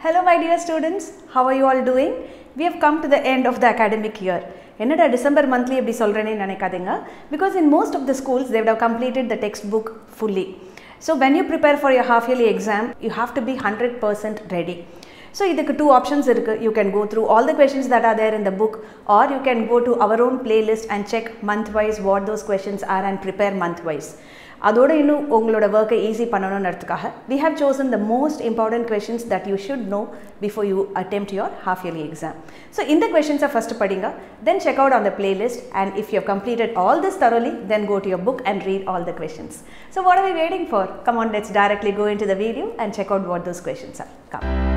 Hello, my dear students. How are you all doing? We have come to the end of the academic year. என்னடா December monthly எப்படி சொல்கிறேன்னு நினைக்காதீங்க because in most of the schools they have completed the text book fully so when you prepare for your half yearly exam you have to be hundred percent ready so இதுக்கு two options இருக்குது you can go through all the questions that are there in the book or you can go to our own playlist and check month wise what those questions are and prepare month wise அதோட இன்னும் உங்களோட ஒர்க்கை easy பண்ணணுன்றதுக்காக we have chosen the most important questions that you should know before you attempt your half yearly exam so இந்த கொஷின்ஸை first படிங்க தென் check out on the playlist and if you completed all this thoroughly then go to your book and read all the questions. So what are we waiting for? Come on, let's directly go into the video and check out what those questions are. Come. Hope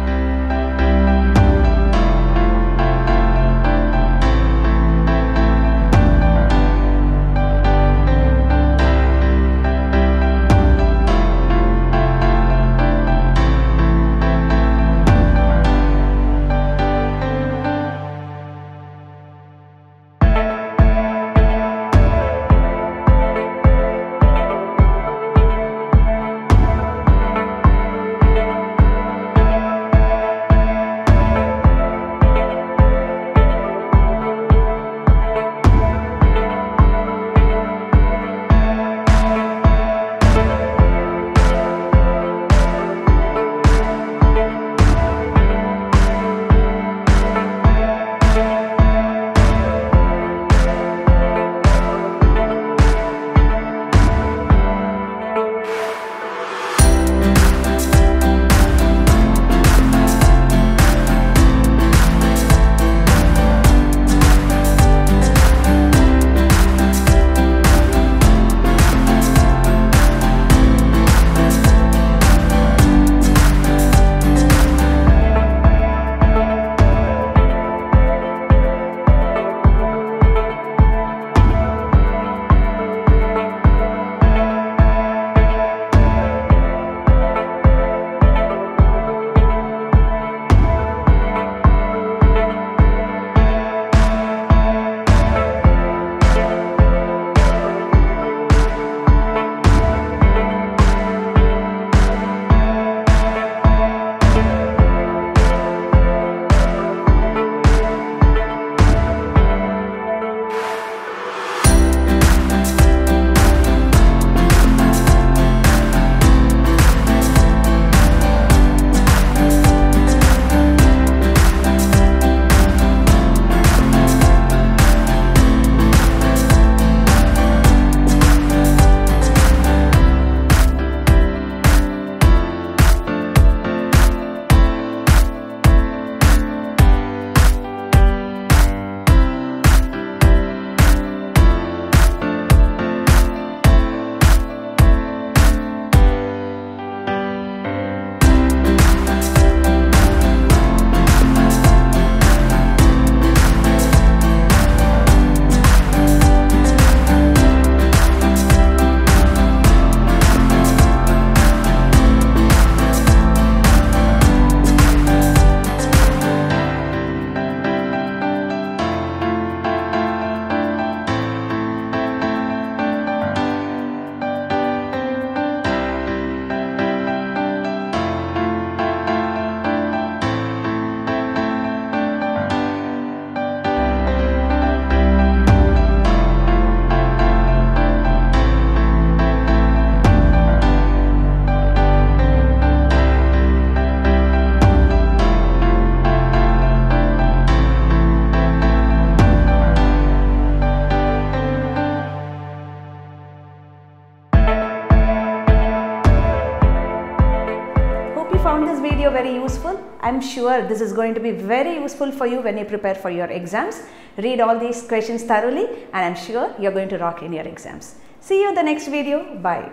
Found this video very useful. I'm sure this is going to be very useful for you when you prepare for your exams. Read all these questions thoroughly and I'm sure you're going to rock in your exams. See you in the next video. Bye.